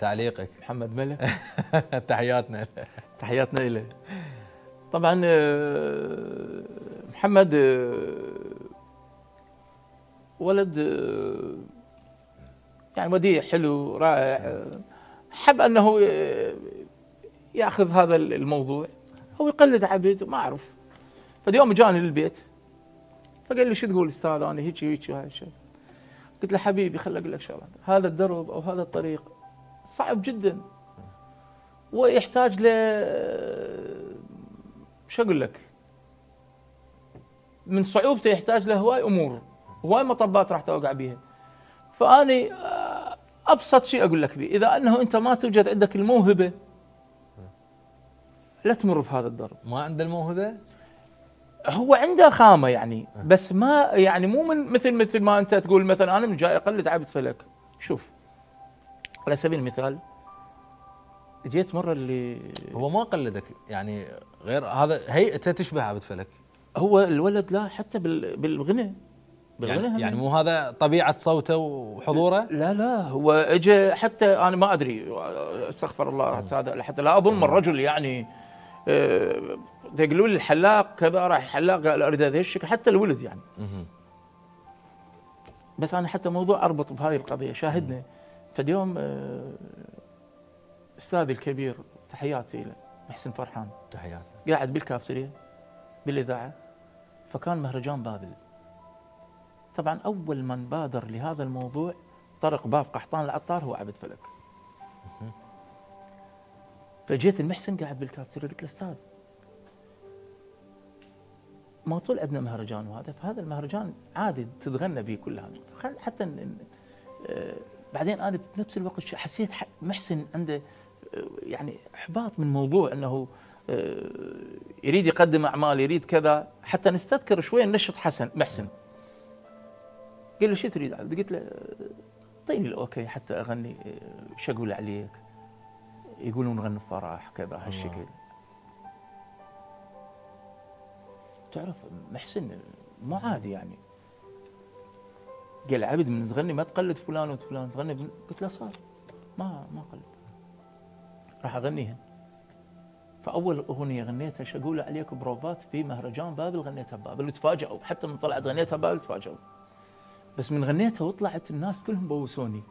تعليقك. محمد ملك. تحياتنا له. تحياتنا له طبعا آه، محمد آه، ولد آه، يعني وديع حلو رائع. حب أنه يأخذ هذا الموضوع. هو يقلد عبد ما أعرف. فاليوم جاني للبيت. فقال لي شو تقول أستاذ؟ أنا هيك هيك وهذا الشيء قلت له حبيبي خل أقول لك شغلة. هذا الدرب أو هذا الطريق صعب جدا. ويحتاج ل شو أقول لك؟ من صعوبته يحتاج له هواي أمور هواي مطبات راح توقع بيها. فأني آه، أبسط شيء أقول لك به إذا أنه أنت ما توجد عندك الموهبة لا تمر في هذا الدرب ما عنده الموهبة؟ هو عنده خامة يعني بس ما يعني مو من مثل مثل ما أنت تقول مثلا أنا من جاي أقلد عبد فلك. شوف على سبيل المثال جيت مرة اللي هو ما قلدك يعني غير هذا هيئته تشبه عبد فلك هو الولد لا حتى بال- بالغنى. بالغنى يعني. يعني مو هذا طبيعة صوته وحضوره؟ لا لا هو اجى حتى أنا ما أدري أستغفر الله حتى هذا حتى لا اظن الرجل يعني آه، يقولوا لي الحلاق كذا راح الحلاق قال أريد هذا الشكل حتى الولد يعني. بس أنا حتى موضوع أربط بهاي القضية شاهدنا فاليوم آه، أستاذي الكبير تحياتي له محسن فرحان. تحياتنا قاعد بالكافتريا بالإذاعة فكان مهرجان بابل. طبعا أول من بادر لهذا الموضوع طرق باب قحطان العطار هو عبد فلك. فجيت المحسن قاعد بالكافتريا قلت له أستاذ ما طول عندنا مهرجان وهذا؟ فهذا المهرجان عادي تتغنى به كل هذا حتى بعدين أنا بنفس الوقت حسيت محسن عنده آه، يعني إحباط من موضوع إنه آه، يريد يقدم أعمال يريد كذا. حتى نستذكر شوي نشط حسن محسن. قال له شو تريد؟ عبد قلت له آه، اعطيني ال okay حتى أغني آه، شو أقول عليك؟ يقولون نغني فرح كذا هالشكل. تعرف محسن مو عادي يعني. قال عبد من تغني ما تقلد فلان وفلان تغني بن- قلت له صار. ما ما قلد. راح أغنيها. فأول أغنية غنيتها شو أقول عليك بروفات في مهرجان بابل غنيتها ببابل تفاجئوا حتى من طلعت غنيتها ببابل تفاجئوا بس من غنيتها وطلعت الناس كلهم بوسوني.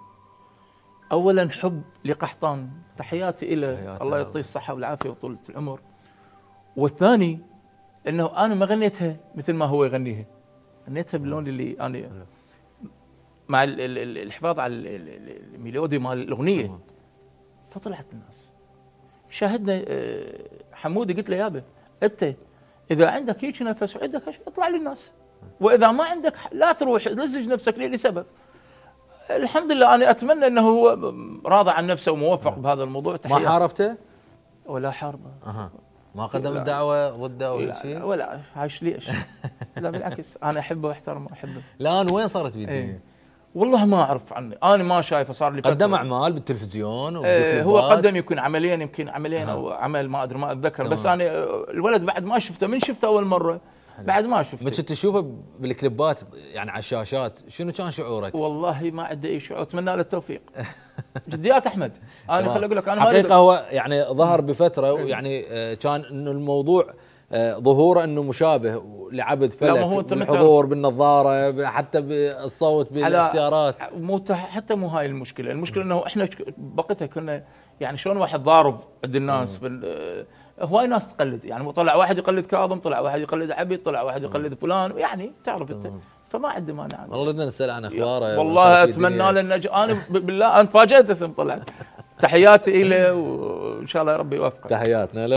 اولا حب لقحطان. تحياتي له الله له. يعطيه الصحة والعافية وطولة العمر. والثاني إنه أنا ما غنيتها مثل ما هو يغنيها. غنيتها باللون اللي أنا مع ال- ال- ال- الحفاظ على ال- ال- ال- الميلودي مال الأغنية. فطلعت الناس. شاهدنا آه، حمودي قلت له يابا أنت إذا عندك هيك نفس وعندك اطلع للناس. وإذا ما عندك لا تروح لزج نفسك لسبب. الحمد لله أنا أتمنى إنه هو راضي عن نفسه وموفق بهذا الموضوع. ما تحياتي. حاربته؟ ولا حربه أها. ما قدم. الدعوة ضده أو لا لا شيء؟ ولا عايش ليش لا بالعكس أنا أحبه وأحترمه واحبه الآن وين صارت في الدنيا؟ إيه. والله ما أعرف عنه أنا ما شايفه صار لي قدم. أعمال بالتلفزيون آه، هو. قدم يمكن عملين يمكن عملين أو عمل ما أدري ما أتذكر. بس أنا الولد بعد ما شفته من شفته أول مرة؟ بعد ما شفته. كنت تشوفه بالكليبات يعني على الشاشات شنو كان شعورك؟ والله ما عندي أي شعور. أتمنى له التوفيق. جديات أحمد. أنا. خليني أقول لك أنا حقيقة هو يعني ظهر بفترة ويعني آه، كان إنه الموضوع ظهوره إنه مشابه لعبد فلك بالحضور بالنظاره حتى بالصوت بالاختيارات. مو حتى مو هاي المشكلة. المشكلة إنه إحنا بقتها كنا يعني شلون واحد ضارب عند الناس بال- آه، هواي ناس تقلد. يعني طلع واحد يقلد كاظم طلع واحد يقلد عبيد طلع واحد يقلد فلان. يعني تعرف أنت فما عندي مانع. والله بدنا نسأل عن أخباره. والله أتمنى. له. أنا بالله أنا تفاجأت اسم طلع. تحياتي له وإن شاء الله ربي يوفقه تحياتنا.